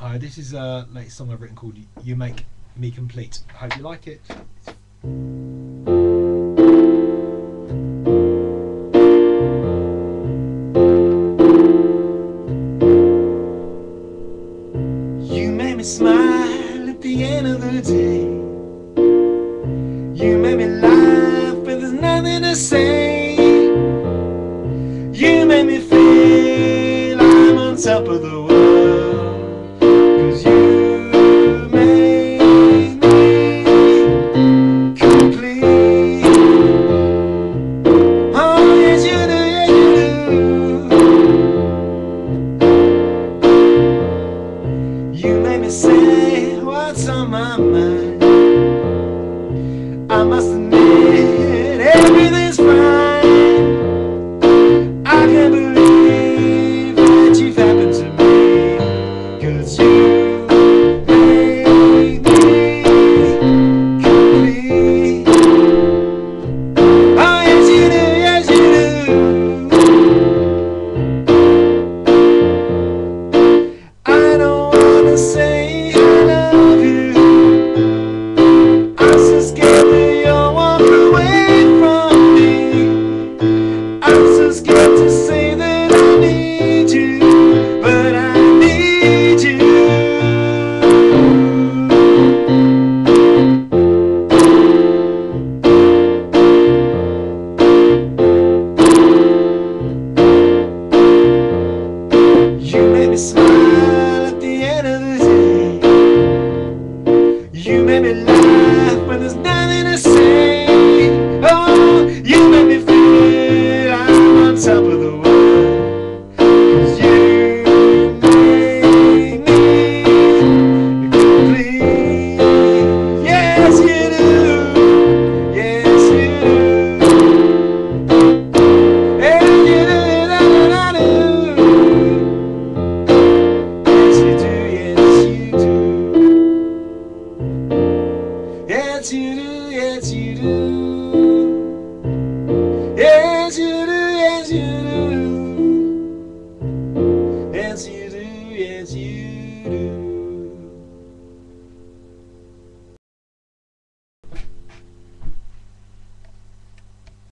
Hi, this is a latest song I've written called "You Make Me Complete." I hope you like it. You made me smile at the end of the day. You made me laugh, but there's nothing to say. You made me feel I'm on top of the world. You. Made me say what's on my mind. At the end of the day. You made me laugh when there's nothing to say. Oh, you me feel I'm on top of the you me. Yes, Yes, you do, yes, you do. Yes, you do, yes, you do. You do,